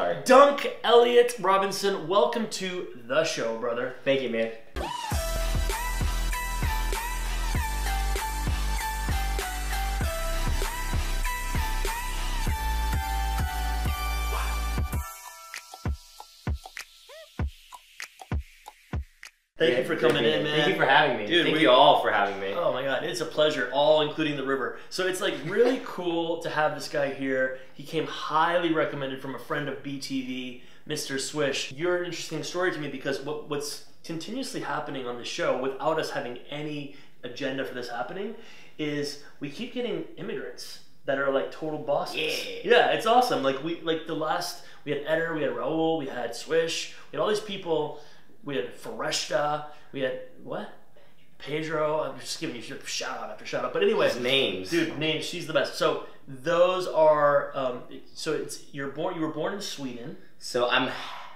Sorry. Dunk Eliot Robinson, welcome to the show, brother. Thank you, man. Thank you for coming in, man. Thank you for having me. Dude, Thank we- you all for having me. Oh my god, it's a pleasure, all including the river. So it's like really cool to have this guy here. He came highly recommended from a friend of BTV, Mr. Swish. You're an interesting story to me because what, what's continuously happening on the show without us having any agenda for this happening is we keep getting immigrants that are like total bosses. Yeah. Yeah, it's awesome. Like we like the last we had Eder, we had Raul, we had Swish, we had all these people. We had Foresta, we had what? Pedro. I'm just giving you shout out after shout out. But anyway, His names. dude, names. She's the best. So those are. Um, so it's you're born. You were born in Sweden. So I'm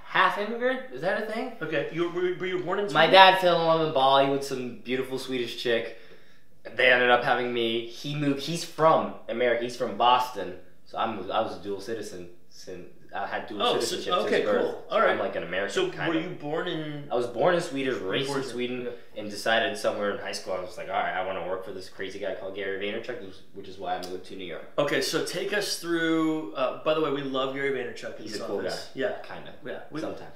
half immigrant. Is that a thing? Okay, you were, were you born in Sweden? My dad fell in love in Bali with some beautiful Swedish chick. They ended up having me. He moved. He's from America. He's from Boston. So I'm. I was a dual citizen. Since I had dual Oh, so- citizenship okay, since birth. cool. So All right. I'm like an American. So kind were of. you born in? I was born in Sweden, raised in Sweden, okay. and decided somewhere in high school I was like, all right, I want to work for this crazy guy called Gary Vaynerchuk, which is why I moved to New York. Okay, so take us through. Uh, by the way, we love Gary Vaynerchuk. He's a cool guy. Yeah, Kind of. yeah. We, Sometimes.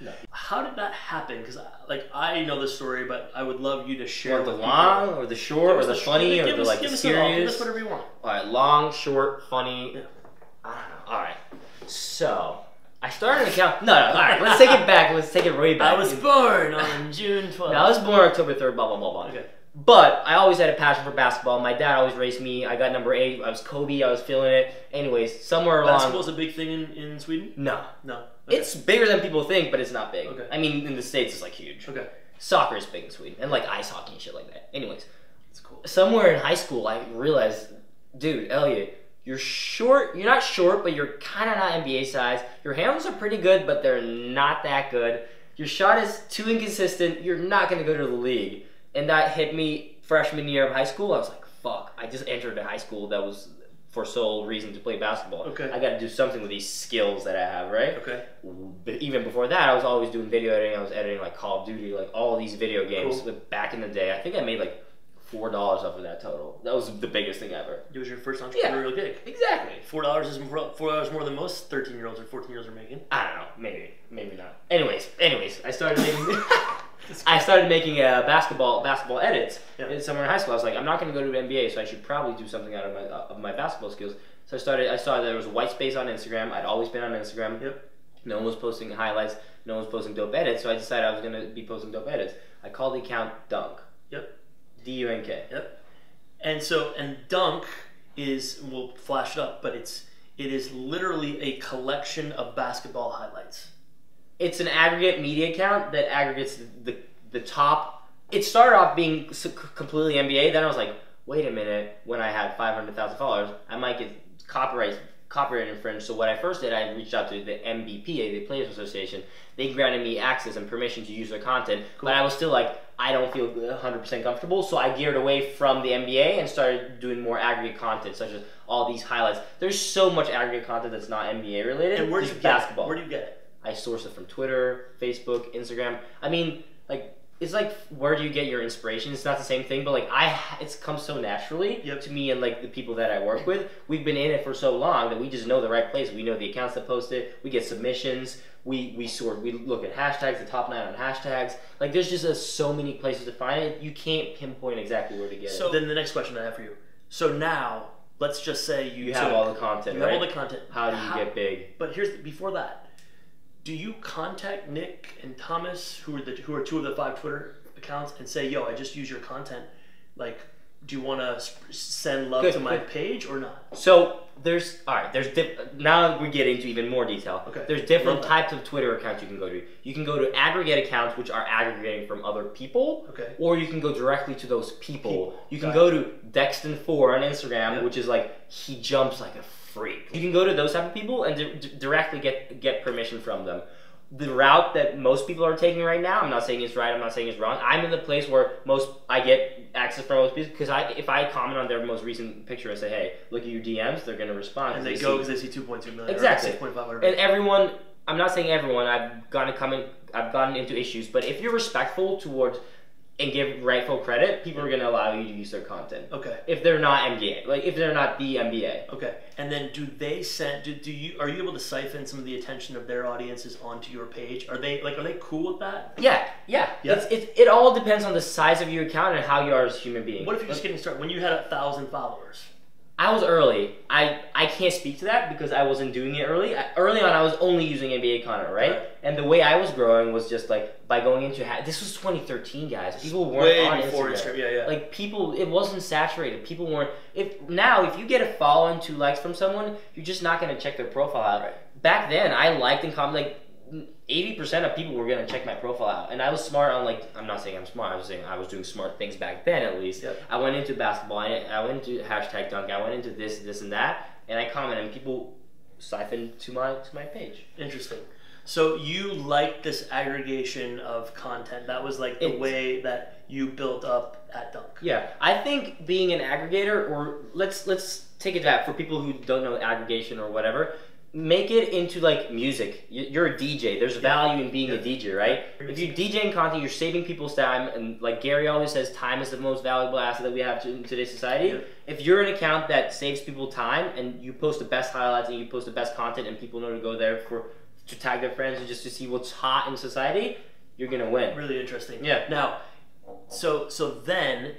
how did that happen? Because like I know the story, but I would love you to share want the long, or the short, or people. the funny, or the like give the us all. Give us whatever you want. All right, long, short, funny. Yeah. I don't know. All right. So I started an account. No, no. All right. Let's take it back. Let's take it way back. I was born on June 12th. No, I was born October third. Blah blah blah blah. Okay. But I always had a passion for basketball. My dad always raised me. I got number eight. I was Kobe. I was feeling it. Anyways, somewhere along. Basketball's a big thing in, in Sweden? No, No. Okay. it's bigger than people think, but it's not big. Okay. I mean, in the states, it's like huge. Okay. Soccer is big in Sweden, and like ice hockey and shit like that. Anyways, It's cool. somewhere in high school, I realized, dude, Eliot, you're short. You're not short, but you're kind of not NBA size. Your handles are pretty good, but they're not that good. Your shot is too inconsistent. You're not gonna go to the league. And that hit me freshman year of high school. I was like, fuck. I just entered a high school that was for sole reason to play basketball. Okay. I got to do something with these skills that I have, right? Okay. But even before that, I was always doing video editing. I was editing like Call of Duty, like all these video games. Cool. Back in the day, I think I made like four dollars off of that total. That was the biggest thing ever. It was your first entrepreneurial gig. Exactly. Four dollars is more, four dollars more than most thirteen year olds or fourteen year olds are making. I don't know. Maybe, maybe not. Anyways, anyways, I started making. I started making uh, basketball basketball edits Yeah. in somewhere in high school. I was like, I'm not going to go to the NBA, so I should probably do something out of my uh, of my basketball skills. So I started. I saw there was a white space on Instagram. I'd always been on Instagram. Yep. No one was posting highlights. No one was posting dope edits. So I decided I was going to be posting dope edits. I called the account Dunk. Yep. D U N K. Yep. And so and Dunk is we'll flash it up, but it's it is literally a collection of basketball highlights. It's an aggregate media account that aggregates the the top. It started off being completely NBA. Then I was like, wait a minute. When I had five hundred thousand followers, I might get copyright copyright infringed. So what I first did, I reached out to the NBPA, the Players Association. They granted me access and permission to use their content, but I was still like, I don't feel 100% comfortable. So I geared away from the NBA and started doing more aggregate content, such as all these highlights. There's so much aggregate content that's not NBA related. And where do you get basketball. It? Where do you get it? I source it from Twitter, Facebook, Instagram. I mean, like it's like where do you get your inspiration? It's not the same thing, but like I, it's come so naturally Yep. to me and like the people that I work with. We've been in it for so long that we just know the right place. We know the accounts that post it. We get submissions. We we sort we look at hashtags, the top nine on hashtags. Like there's just uh, so many places to find it. You can't pinpoint exactly where to get So it. then the next question I have for you. So now let's just say you, You have took- all the content, you right? have all the content. How do you get big? But here's before that. Do you contact Nick and Thomas, who are the who are two of the five Twitter accounts, and say, "Yo, I just use your content. Like, do you want to send love Good, to my good. page or not?" So there's all right. There's now we get into even more detail. Okay. There's different types of Twitter accounts you can go to. You can go to aggregate accounts, which are aggregating from other people, Okay. or you can go directly to those people. People. You can Got go to Dexton Four on Instagram, which is like he jumps like a freak. You can go to those type of people and di- di- directly get get permission from them. The route that most people are taking right now. I'm not saying it's right. I'm not saying it's wrong. I'm in the place where most I get access from most people because I if I comment on their most recent picture and say, hey, look at your DMs, they're gonna respond. And they go because they see 2.2 million. Exactly. Or 6.5 whatever. and everyone i'm not saying everyone i've gotten come in, i've gotten into issues but if you're respectful towards and give rightful credit people are going to allow you to use their content okay. if they're not NBA like if they're not the NBA Okay, and then do they send? Do, do you are you able to siphon some of the attention of their audiences onto your page? Are they like are they cool with that? yeah yeah, Yeah. It's, it, it all depends on the size of your account and how you are as a human being What if you're just getting started? When you had a thousand followers, I was early. I, I can't speak to that because I wasn't doing it early. I, early on, I was only using NBA content, right? Right. And the way I was growing was just like by going into ha- this was 2013, guys. People weren't way on before. Instagram. Yeah, yeah. Like people, it wasn't saturated. People weren't. If now, if you get a follow and two likes from someone, you're just not gonna check their profile out. Right. Back then, I liked and commented. like. 80% of people were gonna check my profile out, and I was smart on like I'm not saying I'm smart. I was saying I was doing smart things back then at least. Yep. I went into basketball. I, I went into hashtag dunk. I went into this, this, and that, and I commented, and people siphoned to my to my page. Interesting. So you liked this aggregation of content. That was like the It's- way that you built up at Dunk. Yeah, I think being an aggregator, or let's let's take it that for people who don't know aggregation or whatever, make it into like music. You- You're a DJ. There's value in being a DJ, right? If you're DJing content, you're saving people's time, and like Gary always says, time is the most valuable asset that we have to, in today's society. Yeah. If you're an account that saves people time and you post the best highlights and you post the best content, and people know to go there for to tag their friends and just to see what's hot in society, you're gonna win. Really interesting. Yeah. Now, so so then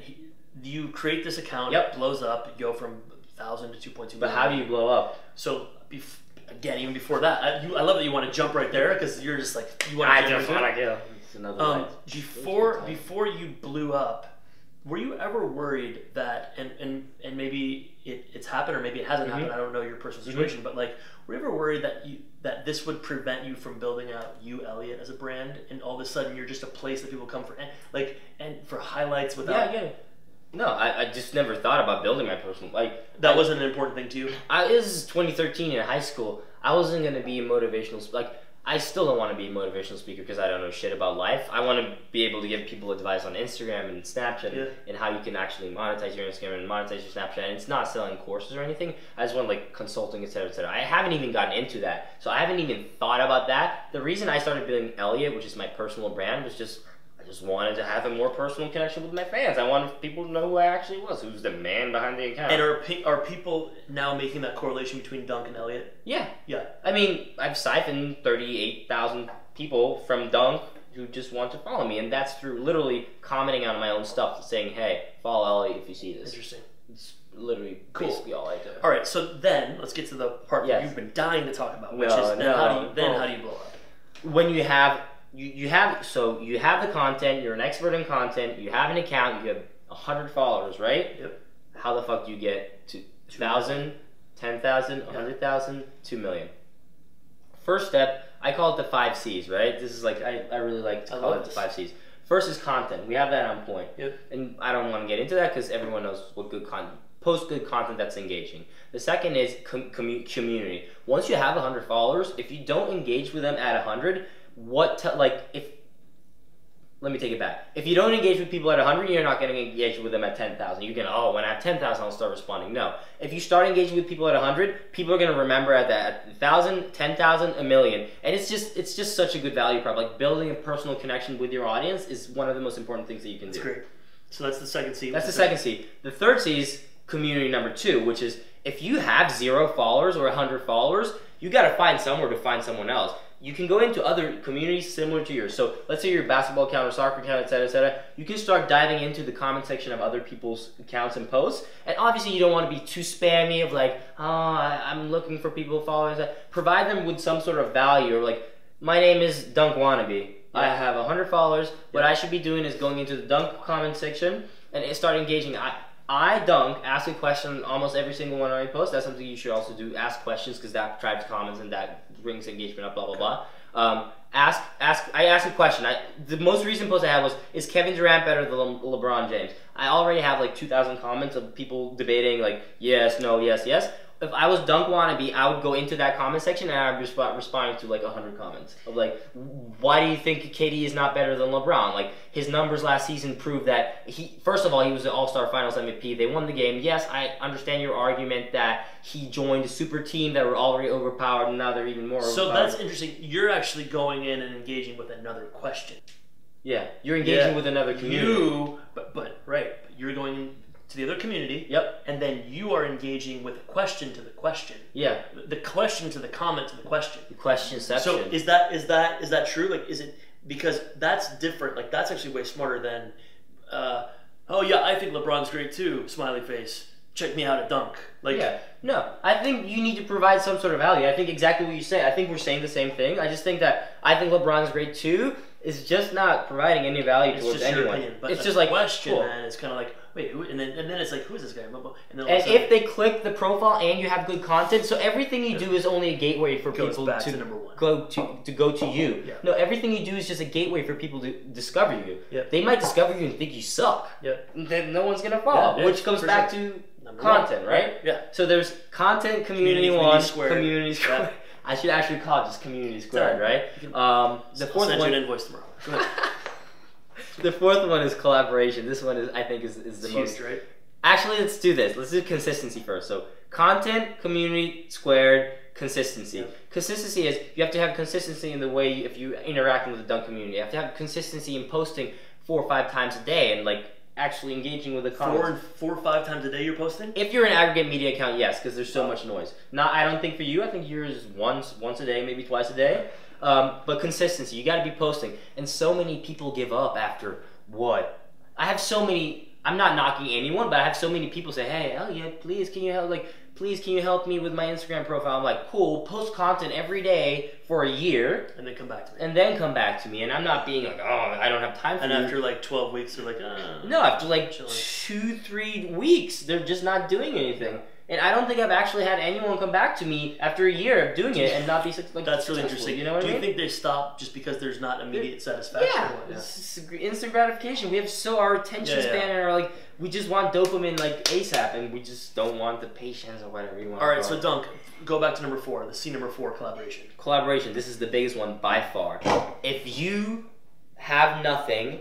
you create this account. Yep. It blows up. You go from thousand to two point two. But how do you blow up? So bef- again, even before that, I, you, I love that you want to jump right there because you're just like you want I to jump just into it. wanna kill. It's another Um, before before you blew up, were you ever worried that and and, and maybe it, it's happened or maybe it hasn't Mhm. happened? I don't know your personal Mhm. situation, but like, were you ever worried that you that this would prevent you from building out you Eliot as a brand, and all of a sudden you're just a place that people come for and like and for highlights without I get it. No, I, I just never thought about building my personal like that I- wasn't an important thing to you. I, this is 2013 in high school. I wasn't gonna be a motivational like. I still don't want to be a motivational speaker because I don't know shit about life. I want to be able to give people advice on Instagram and Snapchat Yeah. and how you can actually monetize your Instagram and monetize your Snapchat. And it's not selling courses or anything. I just want like consulting, etc., etc. I haven't even gotten into that, so I haven't even thought about that. The reason I started building Eliot, which is my personal brand, was just just wanted to have a more personal connection with my fans. I wanted people to know who I actually was, who's the man behind the account. And are pe- are people now making that correlation between Dunk and Eliot? Yeah. Yeah. I mean, I've siphoned 38,000 people from Dunk who just want to follow me, and that's through literally commenting on my own stuff, saying, hey, follow Eliot if you see this. Interesting. It's literally Cool. basically all I do. All right, so then let's get to the part that you've been dying to talk about, which No, is then no, how do you then no. how do you blow up? When you have, you, you have, so you have the content, you're an expert in content, you have an account, you have 100 followers, right? Yep. How the fuck do you get to 1,000, 10,000, 100,000, 2 million? First step, I call it the five C's, right? This is like, I, I really like to I call it the five C's. First is content. We have that on point. Yep. And I don't want to get into that because everyone knows what good content, post good content that's engaging. The second is com- commu- community. Once you have 100 followers, if you don't engage with them at 100, what, te- like, if, let me take it back. If you don't engage with people at 100, you're not going to engage with them at 10,000. You're going to, oh, when I have 10,000, I'll start responding. No. If you start engaging with people at 100, people are going to remember at that at 1,000, 10,000, a million. And it's just it's just such a good value prop. Like building a personal connection with your audience is one of the most important things that you can That's do. great. So that's the second C. That's the second C. The third C is community number two, which is if you have zero followers or 100 followers, you got to find somewhere to find someone else. You can go into other communities similar to yours. So let's say your basketball account or soccer account, etc., etc. You can start diving into the comment section of other people's accounts and posts. And obviously, you don't want to be too spammy of like, oh, I- I'm looking for people following. That. Uh, provide them with some sort of value or like, my name is Dunk Wannabe. I Yeah. have 100 followers. What Yeah. I should be doing is going into the Dunk comment section and start engaging. I I dunk, ask a question on almost every single one my posts. That's something you should also do. Ask questions because that drives comments and that brings engagement up. Blah blah blah. Um, ask ask. I asked a question. I the most recent post I had was is Kevin Durant better than Le- LeBron James? I already have like 2,000 comments of people debating like yes, no, yes, yes. If I was Dunk Wannabe, I would go into that comment section and I'd be resp- responding to like hundred comments of like, why do you think KD is not better than LeBron? Like his numbers last season prove that he. First of all, he was the All Star Finals MVP. They won the game. Yes, I understand your argument that he joined a super team that were already overpowered and now they're even more. So that's interesting. You're actually going in and engaging with another question. yeah, you're engaging Yeah. with another community. You, but but right, you're going to the other community. Yep. And then you are engaging with a question to the question, Yeah. the question to the comment to the question. The question section. So is that is that is that true? Like, is it because that's different? Like, that's actually way smarter than, uh, oh yeah, I think LeBron's great too. Smiley face. Check me out at dunk. Like, yeah. No, I think you need to provide some sort of value. I think exactly what you say. I think we're saying the same thing. I just think that I think LeBron's great too. Is just not providing any value it's towards anyone. opinion. But it's just like question, cool. man. It's kind of like wait, who, and then and then it's like who is this guy? Blah, blah, And then And sudden if they click the profile and you have good content, so everything you do is only a gateway for people back to to number one. go to to go to you. Yeah. No, everything you do is just a gateway for people to discover you. They might discover you and think you suck. Yep. Then no one's gonna follow. Yeah, yeah, which comes back sure. to Number content, one. right? Yeah. So there's content, community, Community, one, community squared. community squared. Yeah. I should actually call it just community squared, right? Um, the I'll send one. you an invoice tomorrow. The fourth one is collaboration. This one is, I think, is, is the It's most. huge, right? Actually, let's do this. Let's do consistency first. So, content, community, squared, consistency. Yeah. Consistency is you have to have consistency in the way if you interacting with the dunk community. You have to have consistency in posting four or five times a day and like actually engaging with the comments. Four and four or five times a day you're posting. If you're an aggregate media account, yes, because there's so much noise. Not, I don't think for you. I think yours is once, once a day, maybe twice a day. Um, but consistency, you got to be posting. And so many people give up after what? I have so many. I'm not knocking anyone, but I have so many people say, "Hey, oh yeah, please, can you help? Like, please, can you help me with my Instagram profile?" I'm like, "Cool, post content every day for a year, and then come back to me. and then come back to me." And I'm not being like, "Oh, I don't have time for And you." after like 12 weeks, they're like, ah. No, after like Chilling. two, three weeks, they're just not doing anything. And I don't think I've actually had anyone come back to me after a year of doing it and not be like That's really interesting. You know what Do I you think they stop just because there's not immediate satisfaction? yeah, instant gratification. We have so our attention Yeah, yeah. span and our like we just want dopamine like ASAP, and we just don't want the patience or whatever you want. All right, so Dunk, go back to number four, the C number four collaboration. collaboration. This is the biggest one by far. If you have nothing,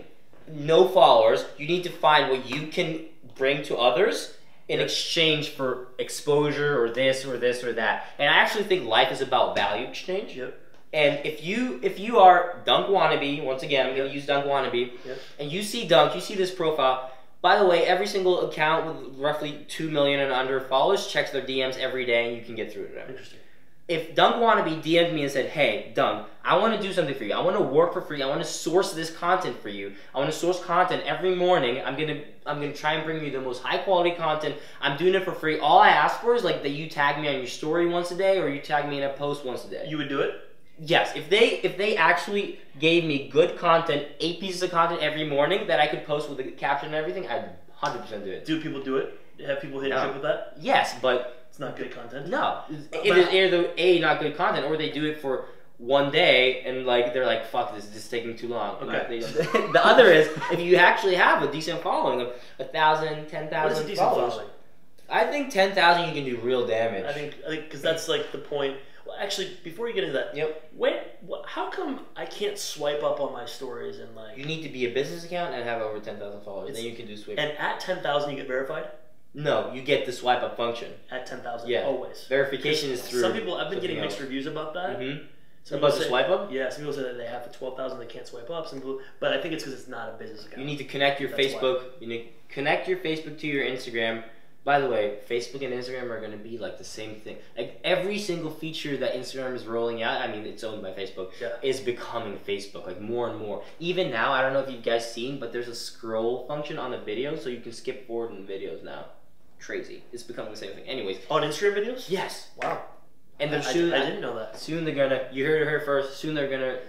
no followers, you need to find what you can bring to others in exchange for exposure or this or this or that. And I actually think life is about value exchange. Yep. And if you if you are Dunk Wannabe, once again I'm gonna use Dunk Wannabe, Yep. and you see Dunk, you see this profile. By the way, every single account with roughly two million and under followers checks their DMs every day, and you can get through to them Interesting. If Dunk Wannabe DM'd me and said, "Hey, Dunk, I want to do something for you. I want to work for free. I want to source this content for you. I want to source content every morning. I'm gonna I'm gonna try and bring you the most high quality content. I'm doing it for free. All I ask for is like that you tag me on your story once a day, or you tag me in a post once a day. You would do it? yes, if they if they actually gave me good content, eight pieces of content every morning that I could post with a caption and everything, I'd hundred percent do it. Do people do it? Have people hit No. you up with that? Yes, but It's not good content. No, But- it is either a not good content or they do it for one day and like they're like fuck this, this is taking too long. Okay. They- the other is if you actually have a decent following of a thousand, ten What is a thousand decent followers. following? I think ten thousand you can do real damage. I think I think because that's like the point. Well, actually, before you get into that, Yep. what, how come I can't swipe up on my stories and like You need to be a business account and have over ten thousand followers. It's- then you can do sweep. and at ten thousand you get verified? No, you get the swipe up function. At ten thousand, Yeah. always. Verification is through. Some people I've been getting mixed reviews about that. Mm-hmm. Some About the swipe up. Yeah, some people say that they have the twelve thousand they can't swipe up. Some people, but I think it's because it's not a business account. You need to connect your That's why. Facebook. You need to connect your Facebook to your Instagram. By the way, Facebook and Instagram are going to be like the same thing. Like every single feature that Instagram is rolling out, I mean, it's owned by Facebook, Yeah. is becoming Facebook. Like more and more. Even now, I don't know if you guys seen, but there's a scroll function on the video, so you can skip forward in videos now. Crazy. It's becoming the same thing. Anyways, on Instagram videos. yes. Wow, And I, they're soon. I didn't know that. Soon they're gonna. You heard her first. Soon they're gonna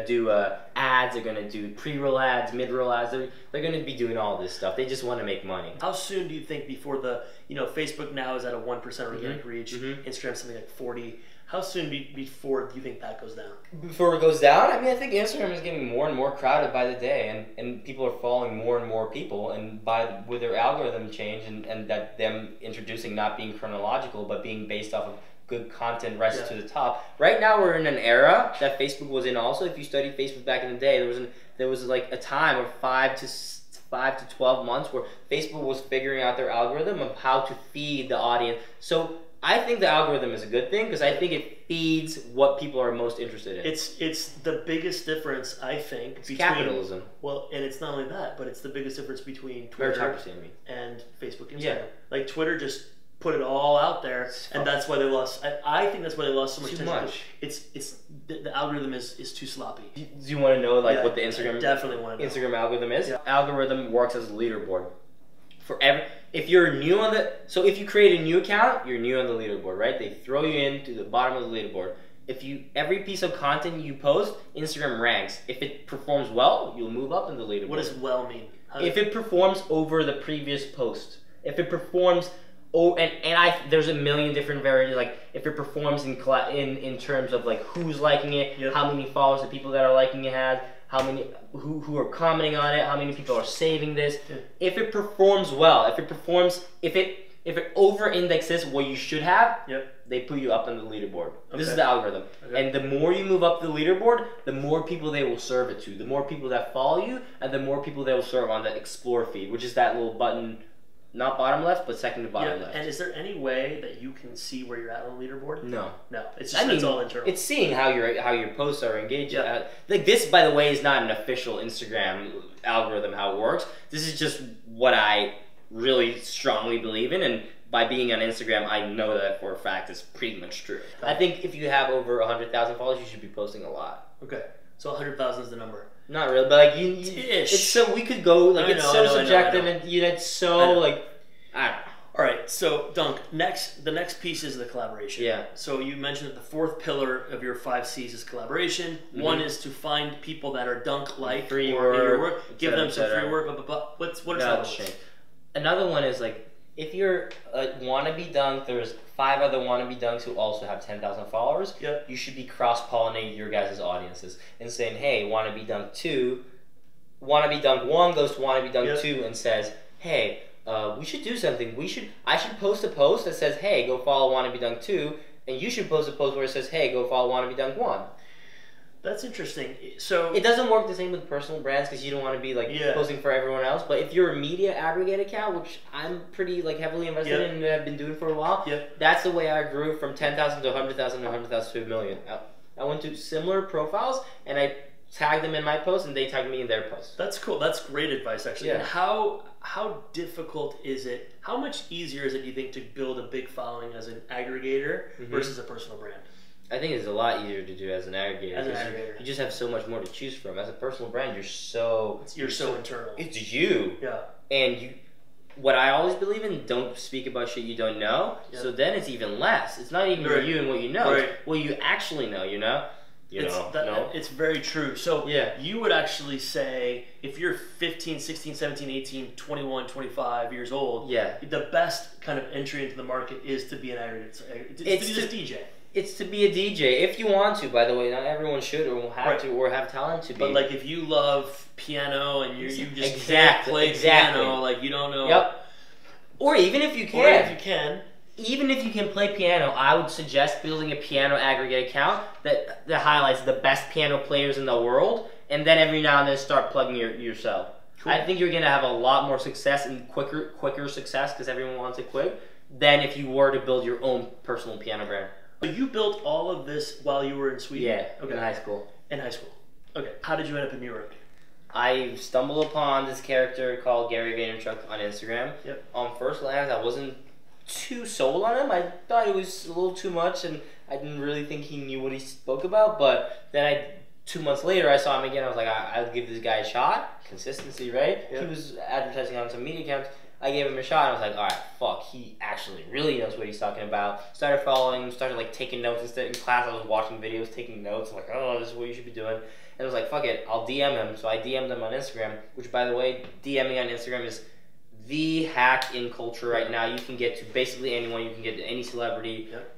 uh, do uh, ads. They're gonna do pre-roll ads, mid-roll ads. They're, they're gonna be doing all this stuff. They just want to make money. How soon do you think before the you know Facebook now is at a one percent organic reach, mhm. Instagram something like forty? How soon be, before do you think that goes down? Before it goes down, I mean, I think Instagram is getting more and more crowded by the day, and, and people are following more and more people, and by with their algorithm change and, and that them introducing not being chronological but being based off of good content rises Yeah. to the top. Right now, we're in an era that Facebook was in. Also, if you studied Facebook back in the day, there was an, there was like a time of five to five to twelve months where Facebook was figuring out their algorithm of how to feed the audience. So. I think the algorithm is a good thing because I think it feeds what people are most interested in. It's it's the biggest difference I think It's between capitalism. well, and it's not only that, but it's the biggest difference between Twitter Meritocracy, I mean. and Facebook and Instagram. Yeah. Like Twitter just put it all out there, and that's why they lost. I, I think that's why they lost so much Too attention. much. It's it's the, the algorithm is, is too sloppy. Do you want to know like Yeah, what the I Instagram definitely want to. Instagram algorithm is? Yeah. Algorithm works as a leaderboard. For every, if you're new on the, so if you create a new account, you're new on the leaderboard, right? They throw you into the bottom of the leaderboard. If you every piece of content you post, Instagram ranks. If it performs well, you'll move up in the leaderboard. What does well mean? How if it performs over the previous post if it performs oh and, and i there's a million different varieties like if it performs in in in terms of like who's liking it Yep. how many followers the people that are liking it has how many who, who are commenting on it how many people are saving this Yeah. if it performs well if it performs if it if it over indexes what you should have Yep. they put you up on the leaderboard this is the algorithm Okay. and the more you move up the leaderboard, the more people they will serve it to. The more people that follow you, and the more people they will serve on the explore feed, which is that little button, not bottom left, but second to bottom yeah. left. And is there any way that you can see where you're at on the leaderboard? no, No, it's just I mean, it's all internal. it's seeing how your how your posts are engaged. Yeah. Uh, like this, by the way, is not an official Instagram algorithm how it works. This is just what I really strongly believe in, and by being on Instagram, I know that for a fact is pretty much true. I think if you have over hundred thousand followers, you should be posting a lot. okay, so 100,000 is the number. Not really, but like you, you it's so we could go like I it's know, so know, I know, I subjective know. and you know, it's so like I don't know. All right, so Dunk, next the next piece is the collaboration. Yeah. So you mentioned that the fourth pillar of your five C's is collaboration. Mm-hmm. One is to find people that are Dunk like. Free or work, work, give them some free work. Blah, blah, blah. What's what is No, that? it's one? shame. Another one is like if you're a wannabe dunk, there's five other wannabe dunks who also have ten thousand followers. Yep. You should be cross pollinating your guys' audiences and saying, hey, wannabe dunk two, wannabe dunk one goes to wannabe dunk Yep. two and says, hey. Uh, we should do something. We should. I should post a post that says, "Hey, go follow Wannabe Dunk 2, and you should post a post where it says, "Hey, go follow Wannabe Dunk 1." That's interesting. So It doesn't work the same with personal brands because you don't want to be like Yeah. posting for everyone else. But if you're a media aggregate account, which I'm pretty like heavily invested Yeah. in and have been doing for a while, Yeah. that's the way I grew from ten thousand to hundred thousand to hundred thousand to a million. I, I went to similar profiles and I tagged them in my post and they tagged me in their post. that's cool. That's great advice, actually. Yeah. And how how difficult is it? How much easier is it, do you think, to build a big following as an aggregator Mhm. versus a personal brand? I think it's a lot easier to do as an aggregator. As an aggregator. You just have so much more to choose from. As a personal brand, you're so You're so internal. it's you. Yeah. and you what I always believe in don't speak about shit you don't know Yeah. so then it's even less it's not even Right. you and what you know Right. it's what you actually know you know you it's, know that, no it's very true. So Yeah. you would actually say if you're 15, 16, 17, 18, 21, 25 years old, yeah the best kind of entry into the market is to be an aggregate. It's, It's to be to- just DJ. It's to be a DJ if you want to by the way not everyone should or will have Right. to or have talent to be But like if you love piano and you you just can't play exactly. piano, like you don't know. yep or even if you Or if can you can, even if you can play piano I would suggest building a piano aggregate account that that highlights the best piano players in the world and then every now and then start plugging your, yourself Cool. I think you're gonna have a lot more success and quicker quicker success because everyone wants it quick than if you were to build your own personal piano brand. So you built all of this while you were in Sweden. Yeah, Okay. in high school. In high school. Okay. How did you end up in New York? I stumbled upon this character called Gary Vaynerchuk on Instagram. Yep. On first glance, I wasn't too sold on him. I thought it was a little too much, and I didn't really think he knew what he spoke about. But then I, two months later, I saw him again. I was like, I, I'll give this guy a shot. Consistency, right? Yeah. He was advertising on some media accounts. I gave him a shot. And I was like, all right, fuck, he actually really knows what he's talking about. Started following him. Started like taking notes instead in class. I was watching videos, taking notes. Like, oh, this is what you should be doing. And I was like, fuck it, I'll DM him. So I DM'd him on Instagram, which, by the way, DMing on Instagram is the hack in culture right now. You can get to basically anyone. You can get to any celebrity. Yep.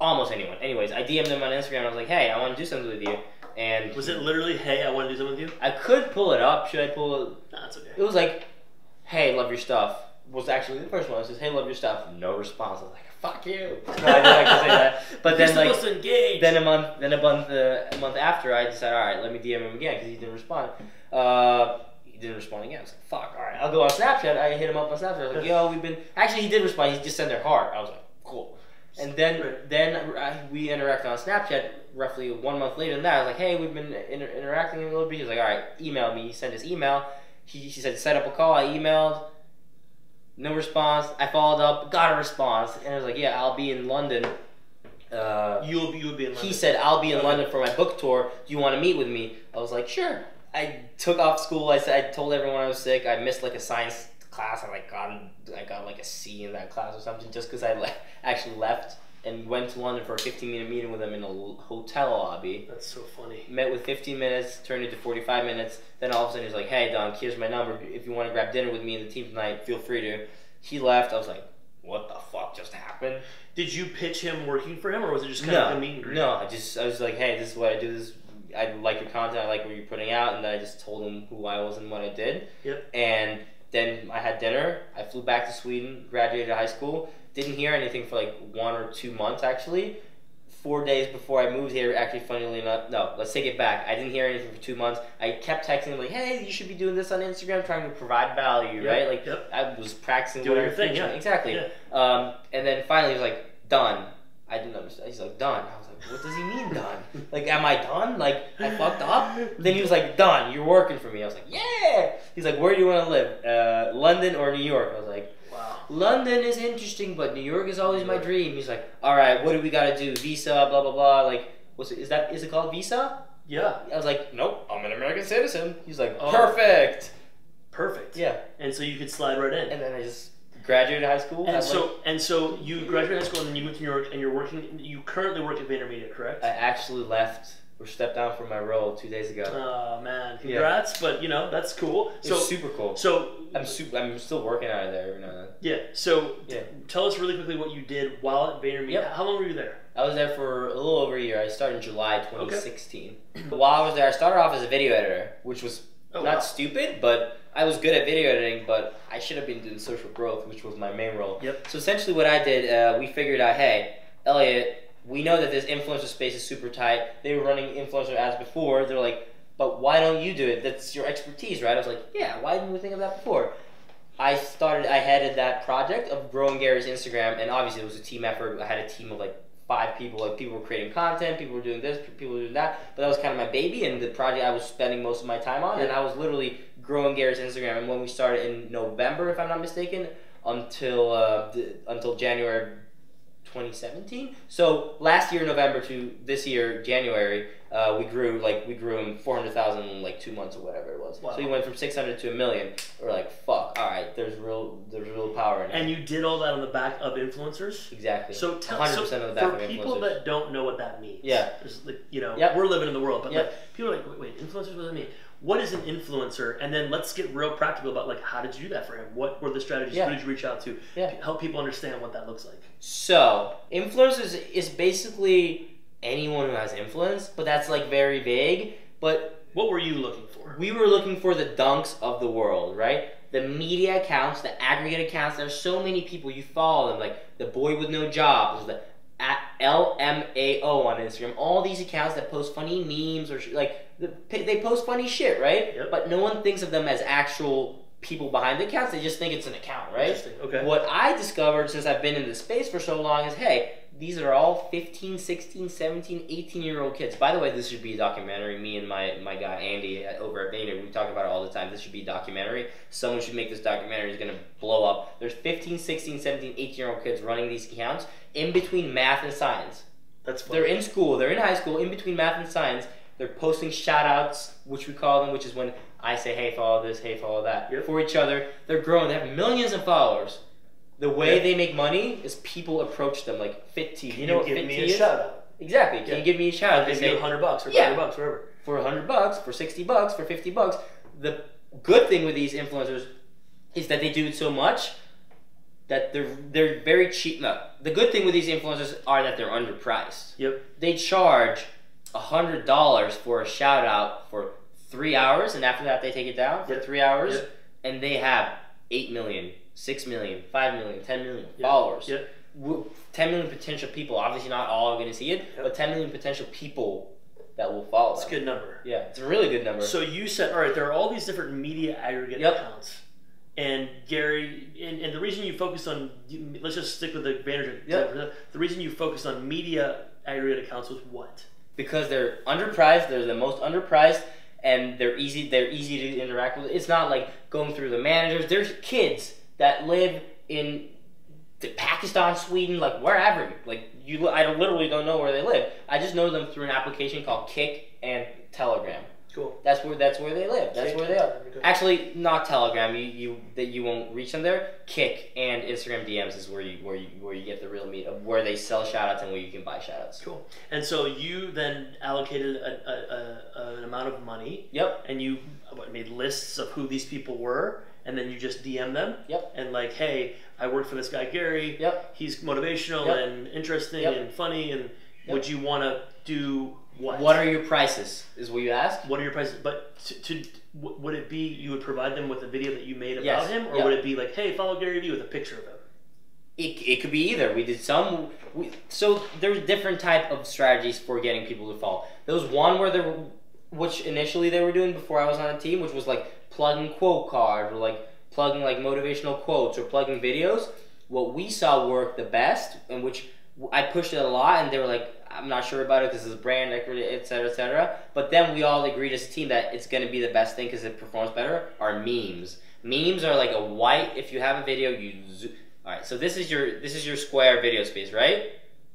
almost anyone. Anyways, I DM'd him on Instagram. I was like, hey, I want to do something with you. And Was it literally, hey, I want to do something with you? I could pull it up. Should I pull it? Nah, it's okay. It was like, hey, love your stuff. Was actually the first one. It says, hey, love your stuff. No response. I was like, fuck you. No, I didn't say that. But then like. supposed to engage. Then a month, then a month, uh, a month after, I decided, all right, let me DM him again because he didn't respond. Uh, he didn't respond again. I was like, fuck, all right, I'll go on Snapchat. I hit him up on Snapchat. I was like, yo, we've been. Actually, he did respond. He just sent their heart. I was like, cool. And then, then we interacted on Snapchat. Roughly one month later than that, I was like, hey, we've been inter- interacting a little bit. He was like, all right, email me. He sent his email. He, he said, set up a call. I emailed. No response. I followed up, got a response, and I was like, "Yeah, I'll be in London." Uh, You'll be, you'll be in he said, "I'll be in Okay. London for my book tour. Do you want to meet with me?" I was like, "Sure." I took off school. I said, I told everyone I was sick. I missed like a science class. I like got I got like a C in that class or something just because I le- actually left and went to London for a 15 minute meeting with him in a hotel lobby. That's so funny. Met with 15 minutes, turned into 45 minutes. Then all of a sudden he's like, "Hey, Don, here's my number. If you want to grab dinner with me and the team tonight, feel free to." He left. I was like, "What the fuck just happened?" Did you pitch him working for him, or was it just kind no, of a meet and greet? No, I just I was like, hey, this is what I do. This I like your content. I like what you're putting out, and then I just told him who I was and what I did. Yep. And then I had dinner. I flew back to Sweden, graduated high school. Didn't hear anything for like one or two months actually. Four days before I moved here, actually, funnily enough, no, let's take it back. I didn't hear anything for two months. I kept texting him like, "Hey, you should be doing this on Instagram, trying to provide value, Yep, right?" Like, yep. I was practicing Doing your thing, yeah. exactly. Yeah. Um, and then finally, he was like, "Done." I didn't understand. He's like, "Done." I was like, "What does he mean done? like, am I done? Like, I fucked up?" Then he was like, "Done. You're working for me." I was like, "Yeah." He's like, "Where do you want to live? Uh, London or New York?" I was like, Wow. "London is interesting, but New York is always my dream." He's like, "All right, what do we got to do? Visa, blah blah blah." Like, what's it? Is that is it called visa? Yeah. I was like, "Nope, I'm an American citizen." He's like, Oh. "Perfect." Perfect. Yeah. And so you could slide right in. And then I just graduated high school. And so and so you graduated high school and then you moved to New York and you're working. You currently work at VaynerMedia, correct? I actually left or stepped down from my role two days ago. Oh man, congrats! But you know that's cool. It's So super cool. so I'm super, I'm still working out of there. You know. yeah. So Yeah. tell us really quickly what you did while at VaynerMedia. Yep. How long were you there? I was there for a little over a year. I started in July 2016. While I was there, I started off as a video editor, which was Oh, not wow. stupid, but I was good at video editing. But I should have been doing social growth, which was my main role. Yep. So essentially, what I did, uh, we figured out, hey, Eliot, we know that this influencer space is super tight. They were running influencer ads before. They're like, but why don't you do it? That's your expertise, right? I was like, yeah. Why didn't we think of that before? I started. I headed that project of growing Gary's Instagram, and obviously it was a team effort. I had a team of like five people. Like people were creating content, people were doing this, people were doing that. But that was kind of my baby, and the project I was spending most of my time on. And I was literally growing Gary's Instagram. And when we started in November, if I'm not mistaken, until uh, until January 2017. So last year November to this year January, uh, we grew like we grew him 400,000 in like two months or whatever it was. Wow. So he went from 600 to a million. We're like, fuck. All right, there's real there's real power in it. And you did all that on the back of influencers. exactly. So tell 100% so of the back for of people that don't know what that means. Yeah. like you know Yep. we're living in the world, but Yep. like people are like wait, wait influencers what does that mean? What is an influencer? And then let's get real practical about like how did you do that for him? What were the strategies? Yeah. Who did you reach out to? Yeah. Help people understand what that looks like. So, influencers is basically anyone who has influence, but that's like very vague. But What were you looking for? we were looking for the dunks of the world, right? The media accounts, the aggregate accounts. There's so many people you follow them, like the boy with no job, there's the at LMAO on Instagram. All these accounts that post funny memes or sh- like the, they post funny shit, right? Yep. But no one thinks of them as actual people behind the accounts. They just think it's an account, right? Interesting. Okay. What I discovered since I've been in this space for so long is hey, these are all 15, 16, 17, 18 year old kids. By the way, this should be a documentary. Me and my, my guy Andy uh, over at Vayner, we talk about it all the time. This should be a documentary. Someone should make this documentary. It's going to blow up. There's 15, 16, 17, 18 year old kids running these accounts in between math and science. That's fun. They're in school, they're in high school, in between math and science. They're posting shout outs, which we call them, which is when I say, hey, follow this, hey, follow that, Yep. for each other. They're growing, they have millions of followers. The way Yeah. they make money is people approach them, like Fit Tea. Can you know what give me a is? shout out? Exactly. Can Yeah. you give me a shout out? They say, hundred bucks or Yeah. bucks, whatever. for 100 bucks, for 60 bucks, for 50 bucks. The good thing with these influencers is that they do it so much, that they're they're very cheap. No, the good thing with these influencers are that they're underpriced. Yep. They charge a hundred dollars for a shout out for three hours, and after that they take it down for Yep. three hours, Yep. and they have eight million, six million, five million, ten million Yep. followers. Yep. W- Ten million potential people. Obviously, not all are going to see it, but ten million potential people that will follow. That's a good number. Yeah, it's a really good number. So you said, all right, there are all these different media aggregate accounts. And Gary, and, and the reason you focused on, let's just stick with the Vanderjagt. Yep. The reason you focused on media aggregate accounts was what? Because they're underpriced. They're the most underpriced, and they're easy. They're easy to interact with. It's not like going through the managers. There's kids that live in the Pakistan, Sweden, like wherever. Like you, I literally don't know where they live. I just know them through an application called Kik and Telegram. Cool. That's where that's where they live. That's Kik where they are. Actually, not Telegram. You you that you won't reach them there. Kik and Instagram DMs is where you where you where you get the real meat of where they sell shoutouts and where you can buy shoutouts. Cool. And so you then allocated a, a, a, an amount of money, Yep. and you what, made lists of who these people were, and then you just DM them. Yep. And like, hey, I work for this guy Gary. Yep. He's motivational Yep. and interesting Yep. and funny. And Yep. would you want to do what? What are your prices? Is what you asked. What are your prices? But to, to would it be you would provide them with a video that you made about Yes. him, or Yeah. would it be like, hey, follow Gary Vee with a picture of him? It, it could be either. We did some. We, so there's different type of strategies for getting people to follow. There was one where they were, which initially they were doing before I was on the team, which was like plugging quote cards or like plugging like motivational quotes or plugging videos. What we saw work the best, and which I pushed it a lot, and they were like, "I'm not sure about it because it's brand equity, et cetera, et cetera." But then we all agreed as a team that it's going to be the best thing because it performs better. Are memes. Memes are like a white. If you have a video, you. Zo- all right, so this is your this is your square video space, right?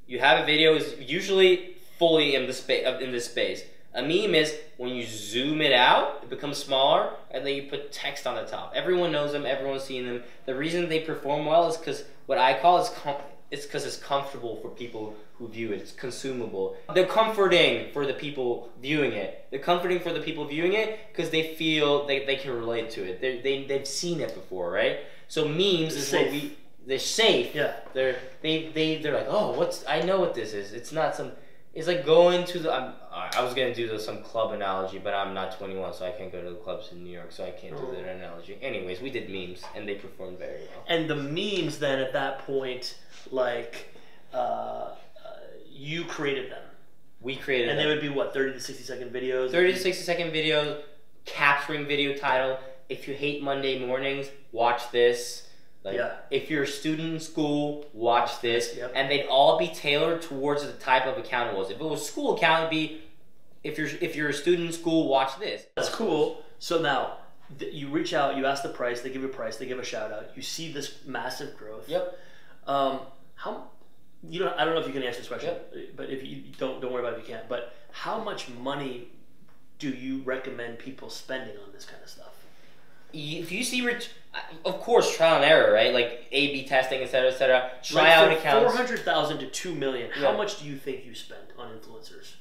You have a video is usually fully in the space in this space. A meme is when you zoom it out, it becomes smaller, and then you put text on the top. Everyone knows them. Everyone's seen them. The reason they perform well is because what I call is com- it's because it's comfortable for people who view it. It's consumable. They're comforting for the people viewing it. They're comforting for the people viewing it because they feel they, they can relate to it. They they they've seen it before, right? So memes is Safe. what we they're safe. Yeah. They're they they they're like, oh, what's I know what this is. It's not some. It's like going to the. I'm, I was gonna do the, some club analogy, but I'm not 21, so I can't go to the clubs in New York, so I can't do that analogy. Anyways, we did memes, and they performed very well. And the memes then at that point, like, uh, you created them, We created and they would be what thirty to sixty second videos. 30 to 60 second videos, capturing video title. If you hate Monday mornings, watch this. Like, Yeah. If you're a student in school, watch this. Yep. And they'd all be tailored towards the type of account it was. If it was school account, it'd be if you're if you're a student in school, watch this. That's cool. So now th- you reach out, you ask the price, they give you a price, they give a shout out. You see this massive growth. Yep. Um, how you don't? I don't know if you can answer this question, uh, but if you don't, don't worry about it if you can't. But how much money do you recommend people spending on this kind of stuff? If you see, ret- of course, trial and error, right? Like A/B testing, et cetera, et cetera. Try out Four accounts. 400000 to two million. Yeah. How much do you think you spend on influencers?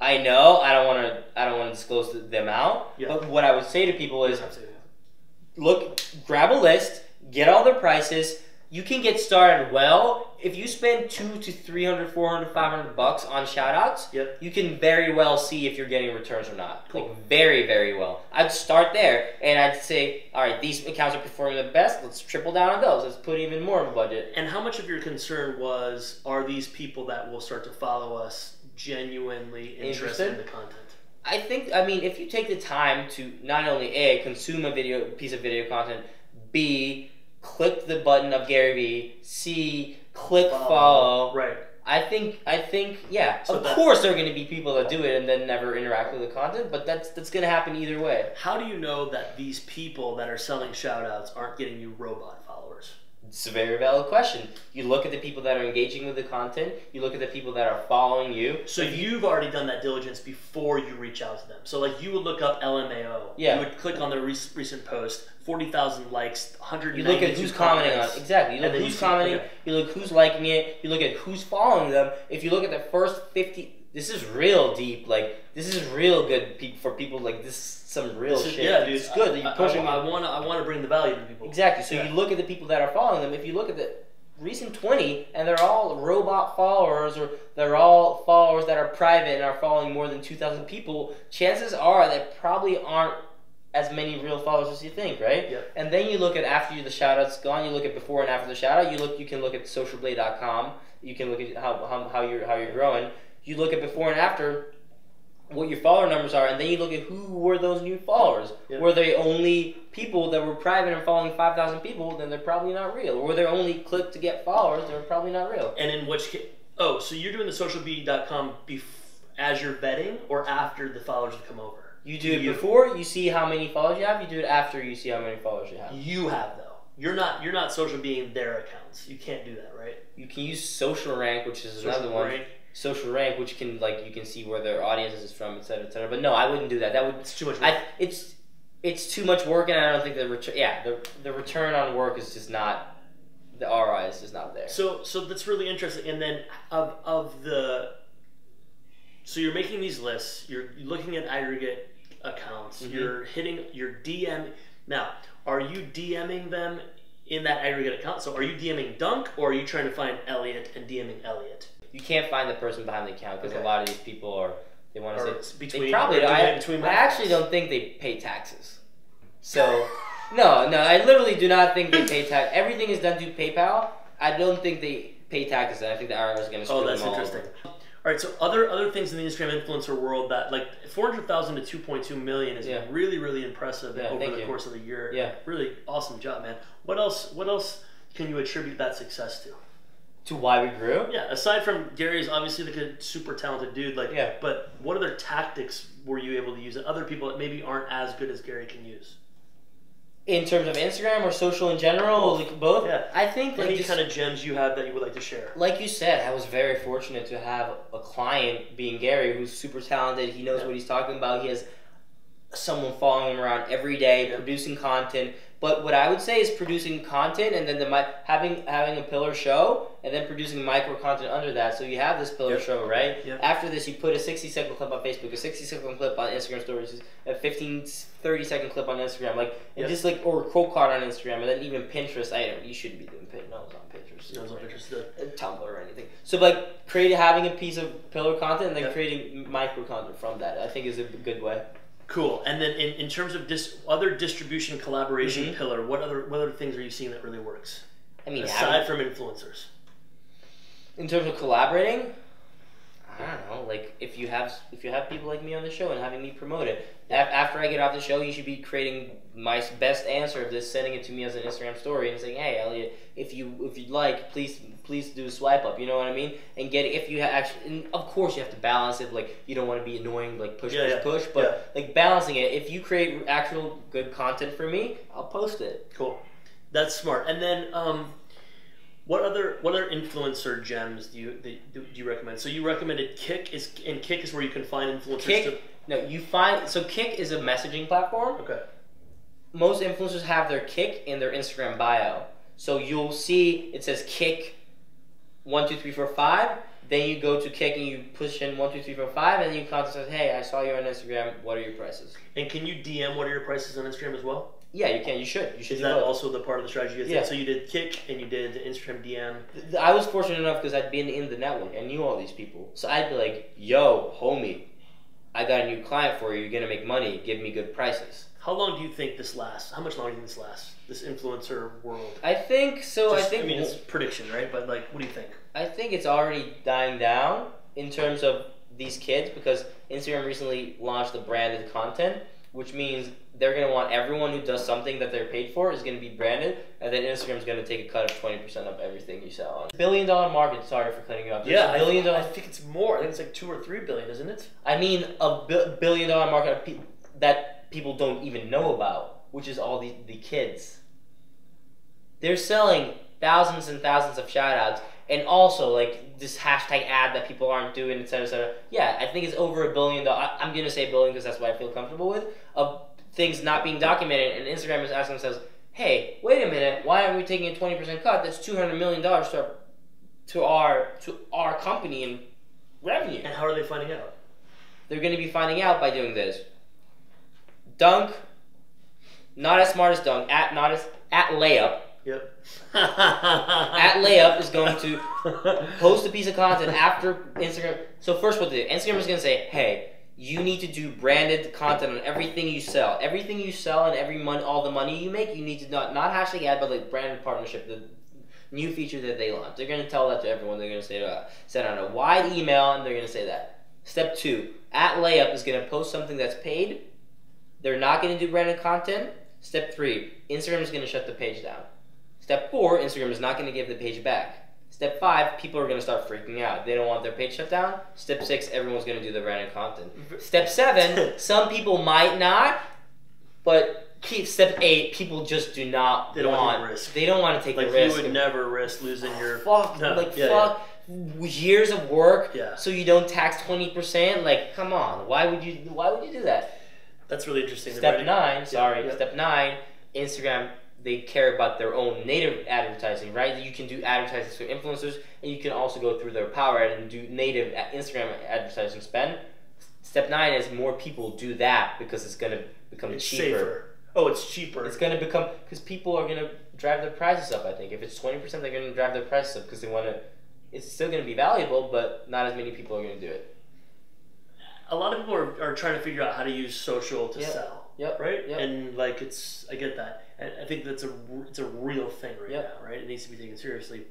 I know. I don't want to. I don't want to disclose the, the amount. Yeah. But what I would say to people is, You don't have to. look, grab a list, get all their prices. You can get started well if you spend two to 300, 400, 500 bucks on shoutouts. Yep. You can very well see if you're getting returns or not. Cool. Like very, very well. I'd start there and I'd say, all right, these accounts are performing the best. Let's triple down on those. Let's put even more of a budget. And how much of your concern was are these people that will start to follow us genuinely interested, in the content? I think I mean if you take the time to not only a consume a video piece of video content, b click the button of Gary Vee, c click follow. Right. I think I think yeah. So of that- course there are going to be people that do it and then never interact with the content, but that's that's going to happen either way. How do you know that these people that are selling shout outs aren't getting you robot followers? It's a very valid question. You look at the people that are engaging with the content. You look at the people that are following you. So you've already done that diligence before you reach out to them. So like you would look up LMAO. Yeah. You would click on their rec- recent post, forty thousand likes, hundred. You look at who's commenting on it. Exactly. You look who's commenting. okay. You look who's liking it. You look at who's following them. If you look at the first fifty, this is real deep. Like this is real good pe- for people. Like this is some real is- shit. yeah, dude. It's good I- pushing. I, want to. I want to bring the value to people. Exactly. So Yeah. you look at the people that are following them. If you look at the recent 20, and they're all robot followers, or they're all followers that are private and are following more than 2,000 people, chances are that probably aren't as many real followers as you think, right? Yep. And then you look at after the shout-out's gone, you look at before and after the shout-out, you look you can look at socialblade.com, you can look at how, how, how you're how you're growing. You look at before and after what your follower numbers are, and then you look at who were those new followers. Yep. Were they only people that were private and following 5,000 people? Then they're probably not real. Or were they only clicked to get followers? They're probably not real. And in which case, oh, so you're doing the socialblade.com bef- as you're vetting or after the followers have come over? You do it You- before you see how many followers you have. You do it after you see how many followers you have. You have though. You're not. You're not social being their accounts. You can't do that, right? You can use social rank, which is Social another one. Social rank, which can like you can see where their audience is from, et cetera, et cetera. But no, I wouldn't do that. That would It's too much. I it's it's too much work, and I don't think the return. Yeah, the the return on work is just not. The ROI is just not there. So so that's really interesting. And then of of the so you're making these lists. You're looking at aggregate accounts. Mhm. You're hitting. You're DM. Now, are you DMing them in that aggregate account? So are you DMing Dunk or are you trying to find Eliot and DMing Eliot? You can't find the person behind the account because Okay. a lot of these people are they want to it's say between they probably I, between I actually don't think they pay taxes. So no, no, I literally do not think they pay tax. Everything is done through PayPal. I don't think they pay taxes, and I think the IRS is going to screw Oh, that's them all interesting. over. All right, so other other things in the Instagram influencer world that like four hundred thousand to two point two million is Yeah. really really impressive Yeah, over the you. course of the year. Yeah. really awesome job, man. What else? What else can you attribute that success to? To why we grew? Yeah, aside from Gary's obviously like a super talented dude, like Yeah. but what other tactics were you able to use that other people that maybe aren't as good as Gary can use? In terms of Instagram or social in general, like both. Yeah. I think like Any just- kind of gems you have that you would like to share? like you said, I was very fortunate to have a client being Gary, who's super talented. He knows Yeah. what he's talking about. He has someone following him around every day, Yeah. producing content. But what I would say is producing content and then the having having a pillar show and then producing micro content under that. So you have this pillar Yep. show, right? Yep. After this, you put a 60 second clip on Facebook, a 60 second clip on Instagram stories, a 15, 30 second clip on Instagram, like and Yep. just like or a quote card on Instagram, and then even Pinterest. I don't. You shouldn't be doing Pinterest. No, it's on Pinterest. I was interested. Uh, Tumblr or anything. So like creating having a piece of pillar content and then creating micro content from that, I think is a good way. Cool. And then in, in terms of dis- other distribution collaboration Mhm. pillar, what other what other things are you seeing that really works I mean, aside having, from influencers? in terms of collaborating, I don't know. Like if you have if you have people like me on the show and having me promote it, a- after I get off the show, you should be creating my best answer of this, sending it to me as an Instagram story and saying, "Hey, Eliot, if you if you'd like, please please do a swipe up." You know what I mean? And get if you ha- actually, and of course, you have to balance it. Like you don't want to be annoying, like push Yeah, push yeah. push, but like balancing it. If you create actual good content for me, I'll post it. Cool. That's smart. And then um, what other what other influencer gems do you do you recommend? So you recommended Kik is and Kik is where you can find influencers. Kik. To, No, you find so Kik is a messaging platform. okay. most influencers have their Kik in their Instagram bio. So you'll see it says Kik one, two, three, four, five. Then you go to Kik and you push in one, two, three, four, five, and then you contact says, Hey, I saw you on Instagram, what are your prices? And can you DM what are your prices on Instagram as well? Yeah, you can, you should. You should Is that both. also the part of the strategy? You guys did? Yeah. So you did Kik and you did Instagram DM. I was fortunate enough because I'd been in the network. and knew all these people. So I'd be like, Yo, homie, I got a new client for you. You're gonna make money. Give me good prices. How long do you think this lasts? How much longer do you think this lasts? This influencer world. I think so. Just- I think I mean, it's prediction, right? But like, what do you think? I think it's already dying down in terms of these kids because Instagram recently launched the branded content, which means they're going to want everyone who does something that they're paid for is going to be branded, and then Instagram's going to take a cut of 20% of everything you sell. Billion dollar market, sorry for cutting you off. There's Yeah, billion I, I think it's more. I think it's like two or three billion, isn't it? I mean, a bi- billion dollar market pe- that people don't even know about, which is all the, the kids. They're selling thousands and thousands of shout outs and also like this hashtag ad that people aren't doing, etc. etc. Yeah, I think it's over a billion dollars. I'm gonna say billion because that's what I feel comfortable with. Of things not being documented, and Instagram is asking themselves, "Hey, wait a minute, why aren't we taking a twenty percent cut? That's two hundred million dollars to our to our to our company and revenue. And how are they finding out? They're going to be finding out by doing this. Dunk, not as smart as Dunk, at not as at layup. Yep. At layup is going to post a piece of content after Instagram. So first, what they do? Instagram is going to say, "Hey, you need to do branded content on everything you sell. Everything you sell and every money, all the money you make, you need to not not hashtag ad, but like branded partnership. The new feature that they launched. They're going to tell that to everyone. They're going to say, uh, send out a wide email, and they're going to say that. Step two, at layup is going to post something that's paid. They're not going to do branded content. Step three, Instagram is going to shut the page down. Step four, Instagram is not going to give the page back. Step five, people are going to start freaking out. They don't want their page shut down. Step six, everyone's going to do the branded content. Step seven, some people might not, but step eight, people just do not They don't wanna want. risk. They don't want to take like the risk. you would never risk losing your. fuck, No, like yeah, fuck, years of work, Yeah. so you don't tax twenty percent. Like, come on, why would you? Why would you do that? That's really interesting. Step nine, sorry, yeah. step nine, Instagram. They care about their own native advertising, right? You can do advertising for influencers, and you can also go through their power ad and do native Instagram advertising spend. Step nine is more people do that because it's gonna become It's cheaper. safer. Oh, it's cheaper. It's gonna become because people are gonna drive their prices up. I think if it's twenty percent, they're gonna drive their prices up because they want to. It's still gonna be valuable, but not as many people are gonna do it. a lot of people are, are trying to figure out how to use social to Yep. sell. Yep. Right. Yep. And like it's, I get that, and I think that's a it's a real thing right Yep. now. Right. It needs to be taken seriously.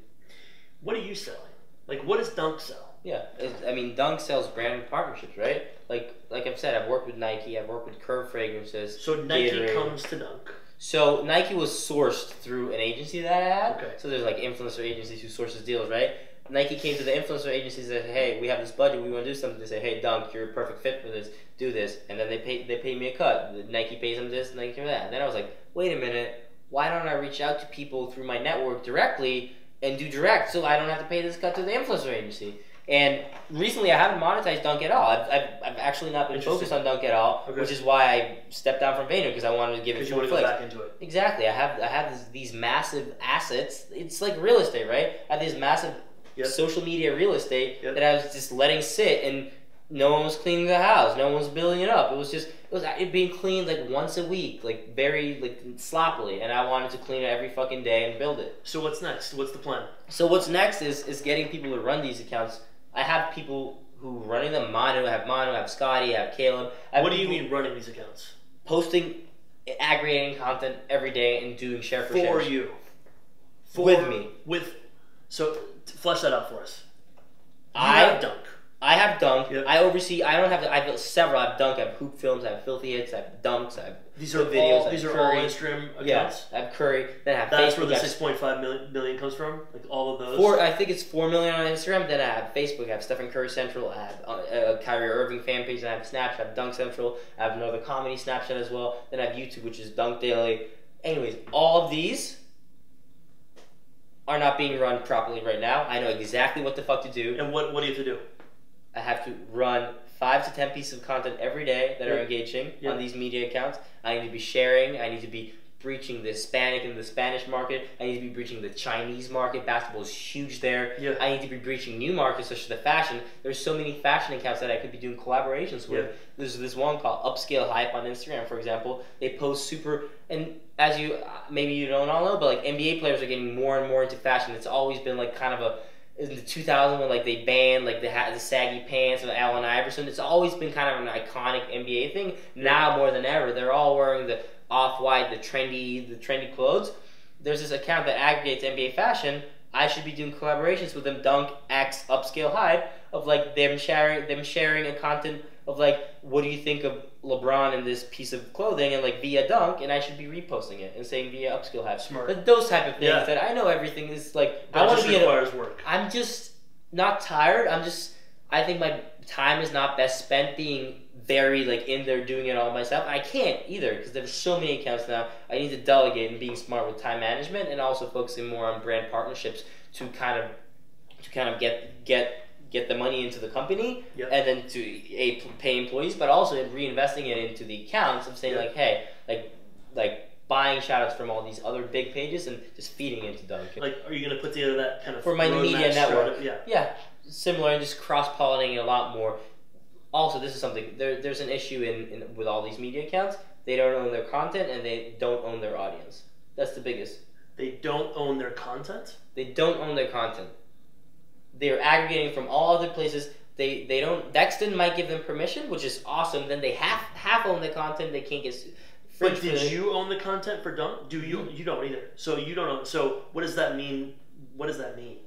What are you selling? Like, what does Dunk sell? Yeah, I mean, Dunk sells branded partnerships, right? Like, like I've said, I've worked with Nike, I've worked with Curve fragrances. So Nike Gatorade. comes to Dunk. So Nike was sourced through an agency that I had. Okay. So there's like influencer agencies who sources deals, right? Nike came to the influencer agencies and said, "Hey, we have this budget. We want to do something." They say, "Hey, Dunk, you're a perfect fit for this. Do this." And then they pay they pay me a cut. Nike pays them this, Nike pays that. And then I was like, "Wait a minute. Why don't I reach out to people through my network directly and do direct, so I don't have to pay this cut to the influencer agency?" And recently, I haven't monetized Dunk at all. I've, I've, I've actually not been focused on Dunk at all, Okay. which is why I stepped down from Vayner because I wanted to give it Because you full want to go back into it. Exactly. I have I have this, these massive assets. It's like real estate, right? I have these massive Yep. social media real estate Yep. that I was just letting sit, and no one was cleaning the house. No one was building it up. It was just it was it being cleaned like once a week, like very like sloppily, and I wanted to clean it every fucking day and build it. So what's next? What's the plan? So what's next is is getting people to run these accounts. I have people who running them. Manu, I have Manu, I have Scotty, I have Caleb. I have What do you mean running these accounts Posting, aggregating content every day and doing share for, for shares. you? For, With me. With so flesh that out for us. You I have Dunk. I have Dunk. Yep. I oversee. I don't have. I have several. I have Dunk. I have Hoop Films. I have Filthy Hits. I have Dunks. I have These are videos. all these are all Instagram accounts. Yeah, I have Curry. Then I have That's Facebook. where the six point five million, million comes from. Like all of those. Four, I think it's four million on Instagram. Then I have Facebook. I have Stephen Curry Central. I have uh, a Kyrie Irving fan page. I have Snapchat. I have Dunk Central. I have another comedy Snapchat as well. Then I have YouTube, which is Dunk Daily. Anyways, all of these are not being run properly right now. I know exactly what the fuck to do. And what what do you have to do? I have to run five to ten pieces of content every day that are engaging Yeah. on these media accounts. I need to be sharing. I need to be breaching the Hispanic and the Spanish market. I need to be breaching the Chinese market. Basketball is huge there. Yeah. I need to be breaching new markets such as the fashion. There's so many fashion accounts that I could be doing collaborations with. Yeah. There's this one called Upscale Hype on Instagram, for example. They post super and as you uh, maybe you don't all know, but like NBA players are getting more and more into fashion. It's always been like kind of a in the 2000 when like they banned like the the saggy pants of Allen Iverson. It's always been kind of an iconic NBA thing. Now more than ever, they're all wearing the off white, the trendy, the trendy clothes. There's this account that aggregates NBA fashion. I should be doing collaborations with them. Dunk X Upscale Hype of like them sharing them sharing a content of like what do you think of LeBron in this piece of clothing and like via Dunk, and I should be reposting it and saying via Upscale Hype. Smart. But those type of things Yeah. that I know everything is like That I want to be in a, requires work. I'm just not tired. I'm just. I think my time is not best spent being very like in there doing it all myself. I can't either because there's so many accounts now. I need to delegate and being smart with time management and also focusing more on brand partnerships to kind of to kind of get get get the money the company Yep. and then to a pay employees, but also in reinvesting it into the accounts of saying Yeah. like, hey, like like buying shoutouts from all these other big pages and just feeding into Dunkin'. Like, are you going to put together that kind of For my media network. Yeah. Yeah, similar and just cross pollinating a lot more. Also, this is something there, there's an issue in, in with all these media accounts. They don't own their content and they don't own their audience. That's the biggest. They don't own their content. They don't own their content. They're aggregating from all other places. They they don't. Dexton might give them permission, which is awesome. Then they half half own the content. They can't get. But did you own the content for Dunk? Do you? Mm-hmm. You don't either. So you don't own. So what does that mean? What does that mean?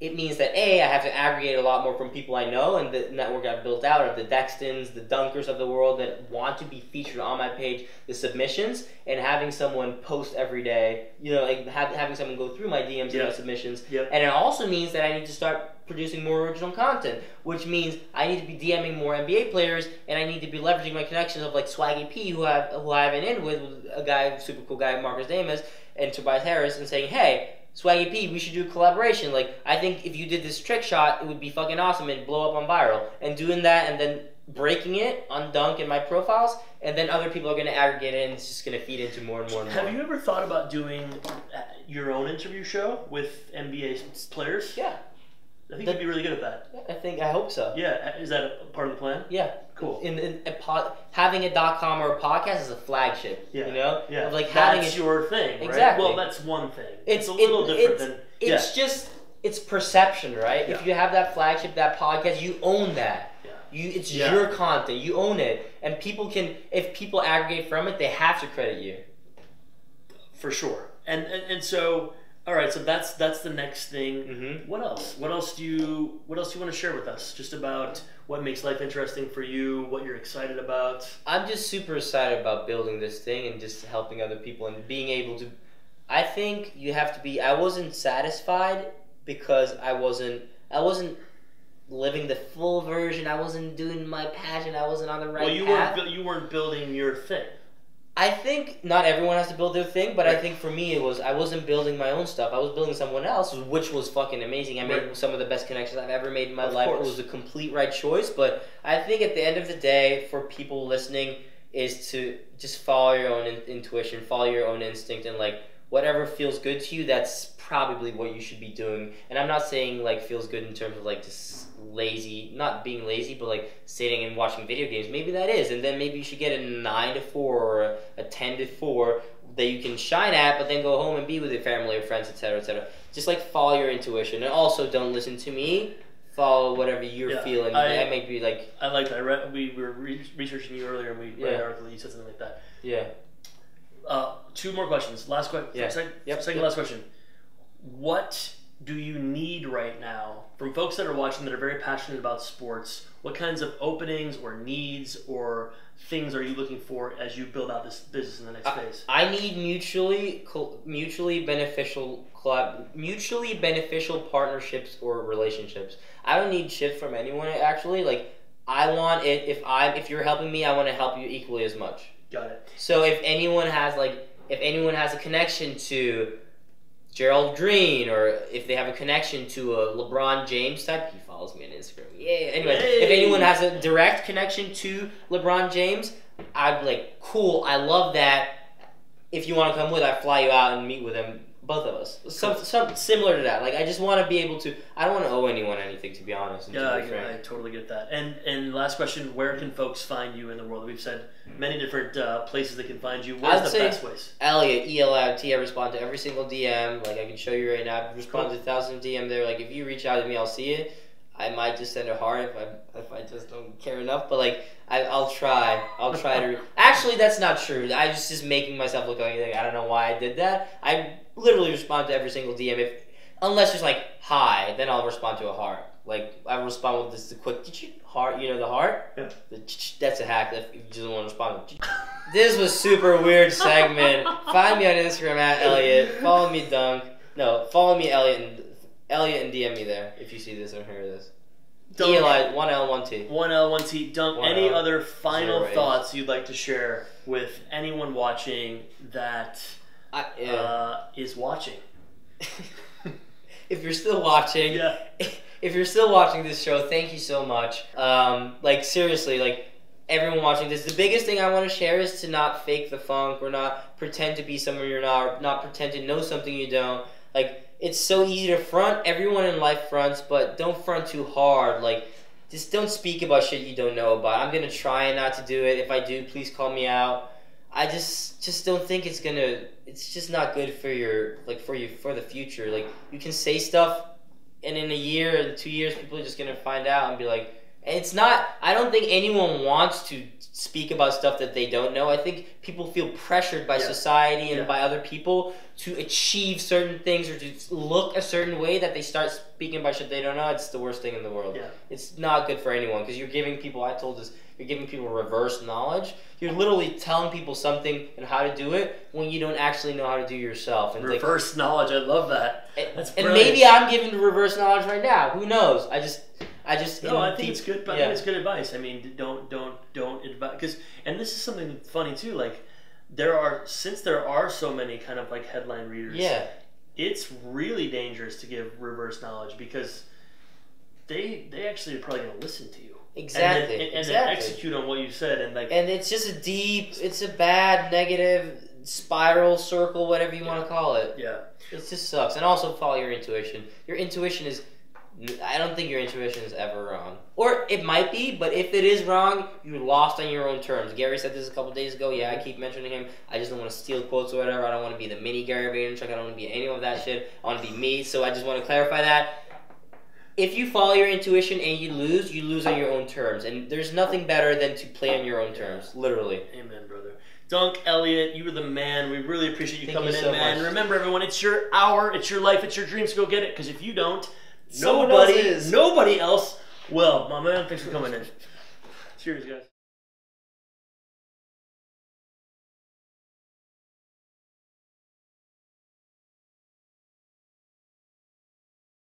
It means that a I have to aggregate a lot more from people I know and the network I've built out of the Dextons, the Dunkers of the world that want to be featured on my page, the submissions, and having someone post every day. You know, like have, having someone go through my DMs and my submissions. Yep. And it also means that I need to start producing more original content, which means I need to be DMing more NBA players, and I need to be leveraging my connections of like Swaggy P, who I've, who I have an in with, with a guy, super cool guy, Marcus Damas, and Tobias Harris, and saying, hey. Swaggy P, we should do a collaboration. Like, I think if you did this trick shot, it would be fucking awesome and blow up on viral. And doing that and then breaking it on Dunk in my profiles, and then other people are going to aggregate it and it's just going to feed into more and more and more. Have you ever thought about doing uh, your own interview show with NBA players? Yeah. I think The- you'd be really good at that. I think, I hope so. Yeah, is that a part of the plan? Yeah. Cool. In, in a pod, having a dot com or a podcast is a flagship. Yeah. You know, Yeah, Of like having that's it, your thing, right? Exactly. Well, that's one thing. It's- It's, a little it- different it's- than it's just it's perception, right? If you have that flagship, that podcast, you own that. Yeah. You, it's Yeah. your content. You own it, and people can. If people aggregate from it, they have to credit you. for sure. And, and and so, all right. So that's that's the next thing. Mm-hmm. What else? What else do you What else do you want to share with us? Just about what makes life interesting for you, what you're excited about. I'm just super excited about building this thing and just helping other people and being able to. I think you have to be. I wasn't satisfied because I wasn't. I wasn't living the full version. I wasn't doing my passion. I wasn't on the right well, you path. weren't you weren't building your thing. I think not everyone has to build their thing, but I think for me it was I wasn't building my own stuff. I was building someone else's, which was fucking amazing. I made some of the best connections I've ever made in my Of life. course. It was a complete right choice. But I think at the end of the day, for people listening, is to just follow your own in- intuition, follow your own instinct, and like whatever feels good to you, that's probably what you should be doing. And I'm not saying like feels good in terms of like just lazy, not being lazy, but like sitting and watching video games. Maybe that is, and then maybe you should get a nine to four or a, ten to four that you can shine at, but then go home and be with your family or friends, etc., etc. Just like follow your intuition, and also don't listen to me. Follow whatever you're Yeah, feeling. I- that might be like, I like that. I read, we were re- researching you earlier, and we read Yeah. an article. You said something like that. yeah, Uh, two more questions. Last question. Yeah. Second, Yep, second yep. last question. What do you need right now from folks that are watching that are very passionate about sports? What kinds of openings or needs or things are you looking for as you build out this business in the next phase? I need mutually mutually beneficial collab- mutually beneficial partnerships or relationships. I don't need shit from anyone actually. Like I want it if I if you're helping me, I want to help you equally as much. Got it. So if anyone has like if anyone has a connection to Gerald Green or if they have a connection to a LeBron James type, he follows me on Instagram. Yeah. Anyway, if anyone has a direct connection to LeBron James, I'd be like, cool, I love that. If you want to come with, I fly you out and meet with him, both of us. Some, some similar to that. Like I just want to be able to. I don't want to owe anyone anything, to be honest. Yeah, I. I totally get that. And and last question: Where can folks find you in the world? We've said many different uh, places they can find you. What I'd the best ways? Eliot, E L I T. I respond to every single DM. Like I can show you right now. I respond Cool. to thousands of DM there. Like if you reach out to me, I'll see it. I might just send a heart if I if I just don't care enough. But like I, I'll try. I'll try to. Actually, that's not true. I was just making myself look like anything. I don't know why I did that. I literally respond to every single DM. If unless there's like hi, then I'll respond to a heart. Like I respond with this the quick heart. You know the heart. Yeah. The that's a hack. If you just want to respond. This was super weird segment. Find me on Instagram at Eliot. Follow me Dunk. No, follow me Eliot and Eliot and DM me there if you see this or hear this. Dunk. Eli one L one T. One L, one T. Dunk. One Any L, other final zero thoughts you'd like to share with anyone watching that I, yeah. uh, is watching? if you're still watching, Yeah. if you're still watching this show, thank you so much. Um, like seriously, like everyone watching this, the biggest thing I want to share is to not fake the funk or not pretend to be someone you're not, or not pretend to know something you don't. Like it's so easy to front. Everyone in life fronts, but don't front too hard. Like, just don't speak about shit you don't know about. I'm gonna try not to do it. If I do, please call me out. I just just don't think it's gonna. It's just not good for your like for you for the future. Like you can say stuff, and in a year and two years, people are just gonna find out and be like. And it's not. I don't think anyone wants to speak about stuff that they don't know. I think people feel pressured by Yeah. society and Yeah. by other people to achieve certain things or to look a certain way that they start speaking about shit they don't know. It's the worst thing in the world. Yeah. It's not good for anyone because you're giving people. I told this. You're giving people reverse knowledge. You're literally telling people something and how to do it when you don't actually know how to do it yourself. And like, Reverse knowledge. I love that. and, That's and maybe I'm giving the reverse knowledge right now. Who knows? I just, I just. No, I think deep- it's good. But I yeah. think it's good advice. I mean, don't don't don't because and this is something funny too. Like there are since there are so many kind of like headline readers. Yeah, it's really dangerous to give reverse knowledge because they they actually are probably going to listen to you exactly. and, then, and, and exactly. execute on what you said and like And it's just a deep, it's a bad, negative spiral, circle, whatever you want to call it. yeah It just sucks. And also follow your intuition. Your intuition is, I don't think your intuition is ever wrong. Or it might be, but if it is wrong, you're lost on your own terms. Gary said this a couple days ago. Yeah, I keep mentioning him. I just don't want to steal quotes or whatever. I don't want to be the mini Gary Vaynerchuk. I don't want to be any of that shit. I want to be me. So I just want to clarify that. If you follow your intuition and you lose, you lose on your own terms. And there's nothing better than to play on your own terms. Literally. amen brother Dunk Eliot, you were the man. We really appreciate you Thank coming you in, man. much. Remember, everyone, it's your hour, it's your life, it's your dreams. Go get it, because if you don't, Someone nobody, else is. nobody else will. My man, thanks for coming in. Cheers, guys.